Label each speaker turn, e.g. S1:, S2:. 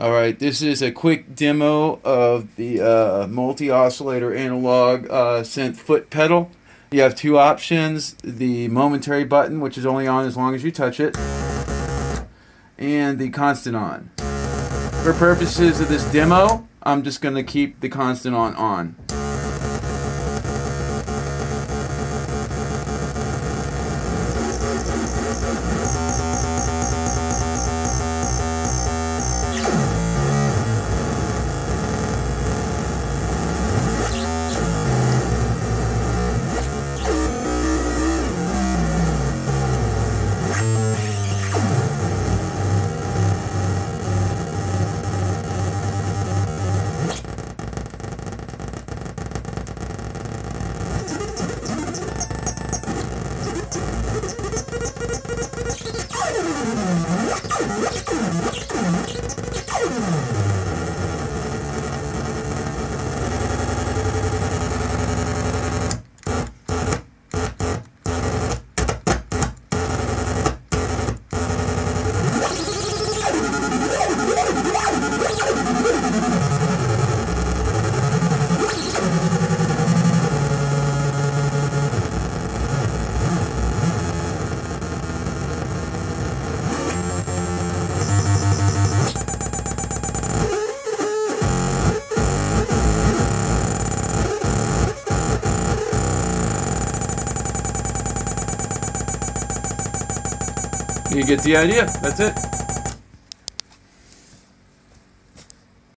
S1: All right, this is a quick demo of the uh, multi-oscillator analog uh, synth foot pedal. You have two options, the momentary button, which is only on as long as you touch it, and the constant on. For purposes of this demo, I'm just going to keep the constant on on. You get the idea. That's it.